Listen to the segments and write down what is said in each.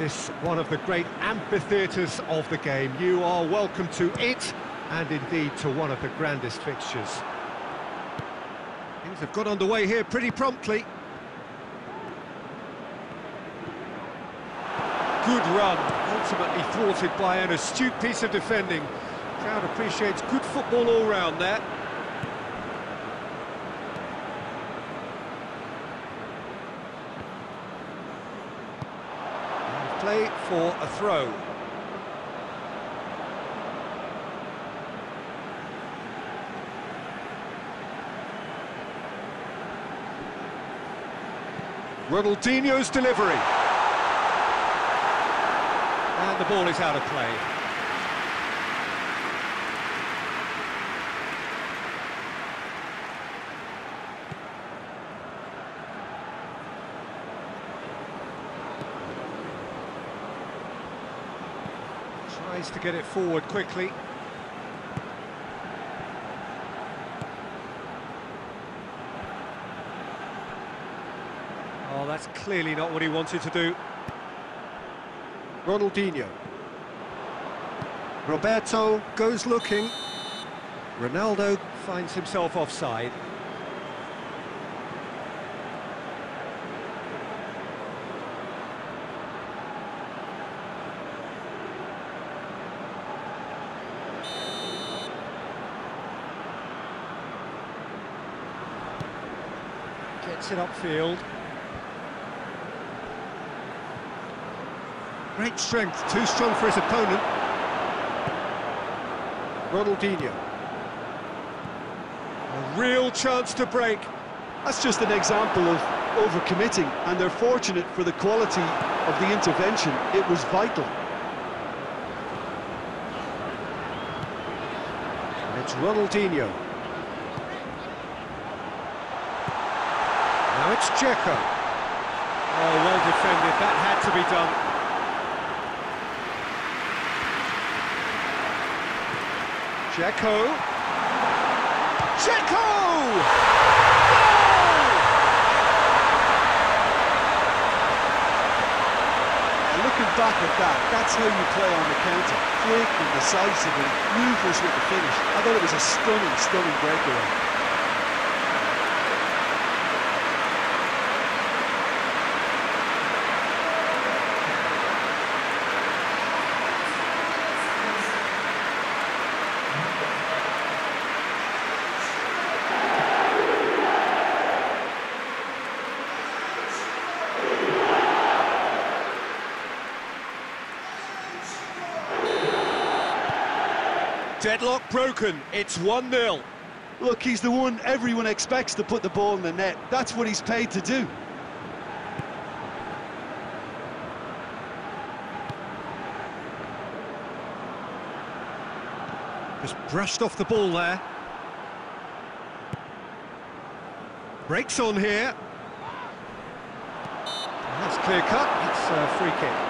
This one of the great amphitheatres of the game. You are welcome to it, and indeed to one of the grandest fixtures. Things have got underway here pretty promptly. Good run, ultimately thwarted by an astute piece of defending. Crowd appreciates good football all round there. Play for a throw. Ronaldinho's delivery. And the ball is out of play. To get it forward quickly. Oh, that's clearly not what he wanted to do. Ronaldinho. Roberto goes looking. Ronaldo finds himself offside. Gets it upfield. Great strength, too strong for his opponent. Ronaldinho. A real chance to break. That's just an example of overcommitting, and they're fortunate for the quality of the intervention. It was vital. It's Ronaldinho. It's Dzeko. Oh, well defended, that had to be done. Dzeko. Dzeko! Looking back at that, that's how you play on the counter. Quick and decisive and ruthless with the finish. I thought it was a stunning, stunning breakaway. Deadlock broken, it's 1-0. Look, he's the one everyone expects to put the ball in the net. That's what he's paid to do. Just brushed off the ball there. Breaks on here. That's clear cut, it's a uh, free kick.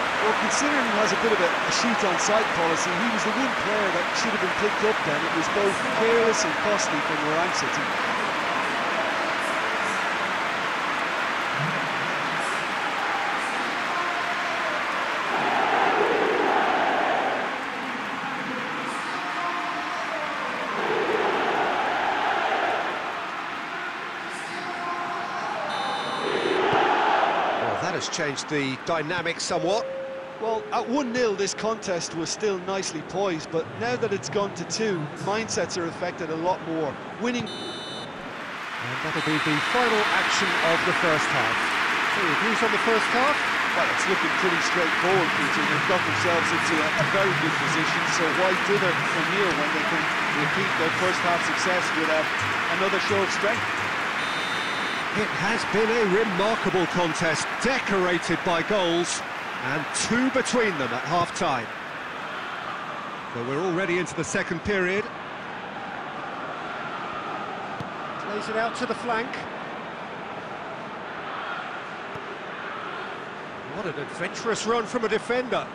Well, considering he has a bit of a, a shoot-on-sight policy, he was the one player that should have been picked up then. It was both careless and costly from Warang City. Has changed the dynamic somewhat. Well, at 1-0, this contest was still nicely poised, but now that it's gone to two, mindsets are affected a lot more. Winning... And that'll be the final action of the first half. So, your views on the first half? Well, it's looking pretty straightforward, Peter. They've got themselves into a, a very good position, so why dither from here when they can repeat their first half success with a, another show of strength? It has been a remarkable contest, decorated by goals, and two between them at half-time. So we're already into the second period. Plays it out to the flank. What an adventurous run from a defender.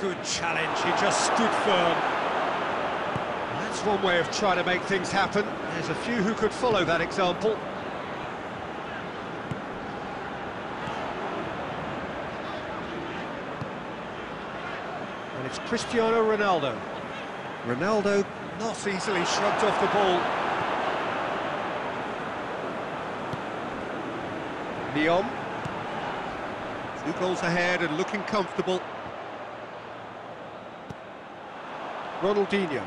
Good challenge, he just stood firm. That's one way of trying to make things happen. There's a few who could follow that example. Cristiano Ronaldo. Ronaldo not easily shrugged off the ball. Lyon. Two goals ahead and looking comfortable. Ronaldinho.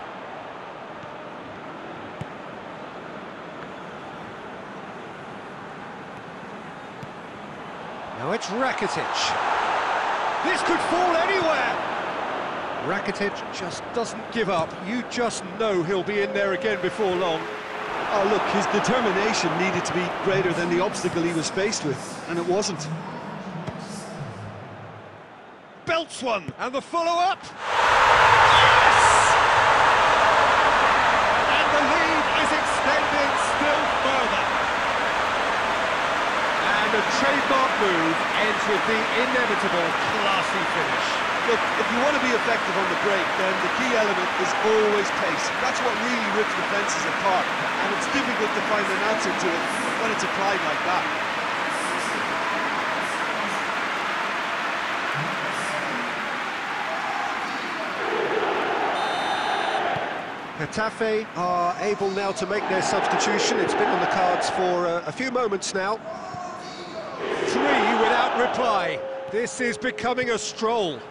Now it's Rakitic. This could fall anywhere. Rakitic just doesn't give up. You just know he'll be in there again before long. Oh, look, his determination needed to be greater than the obstacle he was faced with, and it wasn't. Belts one, and the follow-up. Yes! And the lead is extended still further. And a trademark move ends with the inevitable classy finish. Look, if you want to be effective on the break, then the key element is always pace. That's what really rips defences apart, and it's difficult to find an answer to it when it's applied like that. Getafe are able now to make their substitution. It's been on the cards for uh, a few moments now. Three without reply. This is becoming a stroll.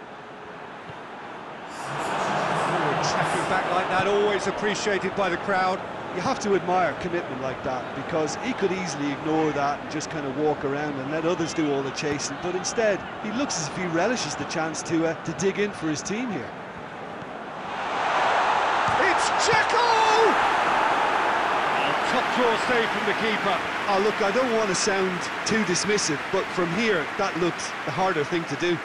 That, always appreciated by the crowd. You have to admire commitment like that, because he could easily ignore that and just kind of walk around and let others do all the chasing, but instead, he looks as if he relishes the chance to, uh, to dig in for his team here. It's Dzeko! Top draw save from the keeper. Oh, look, I don't want to sound too dismissive, but from here, that looks the harder thing to do.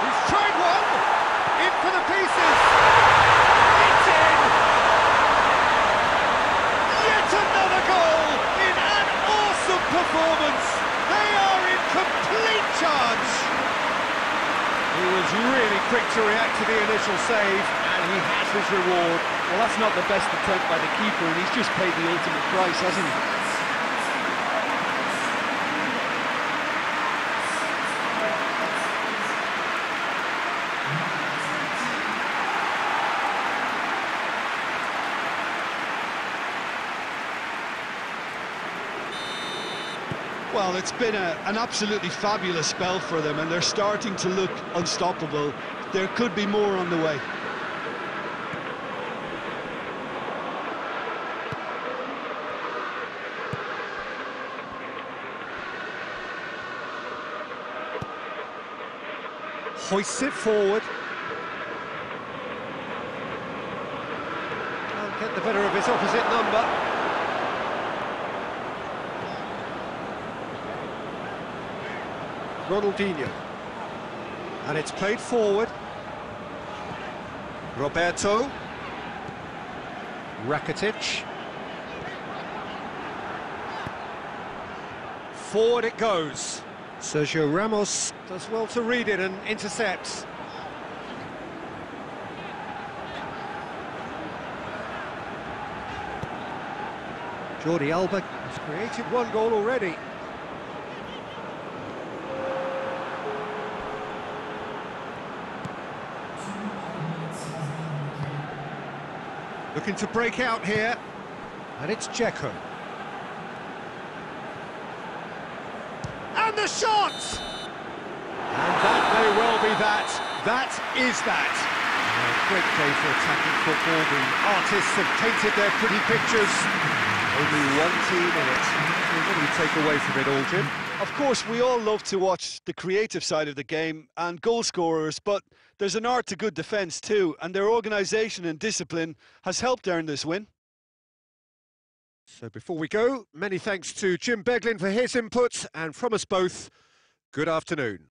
He's tried one! In for the pieces! It's in! Yet another goal in an awesome performance! They are in complete charge! He was really quick to react to the initial save, and he has his reward. Well, that's not the best attempt by the keeper, and he's just paid the ultimate price, hasn't he? Well, it's been a, an absolutely fabulous spell for them, and they're starting to look unstoppable. There could be more on the way. Hoists it forward. Get the better of his opposite number. Ronaldinho. And it's played forward. Roberto. Rakitic. Forward it goes. Sergio Ramos does well to read it and intercepts. Jordi Alba has created one goal already. Looking to break out here, and it's Dzeko. And the shot! And that may well be that. That is that. A great day for attacking football. The artists have painted their pretty pictures. Only one team in it. What do you take away from it all, Jim? Of course, we all love to watch the creative side of the game and goal scorers, but there's an art to good defence too, and their organisation and discipline has helped earn this win. So before we go, many thanks to Jim Beglin for his input, and from us both, good afternoon.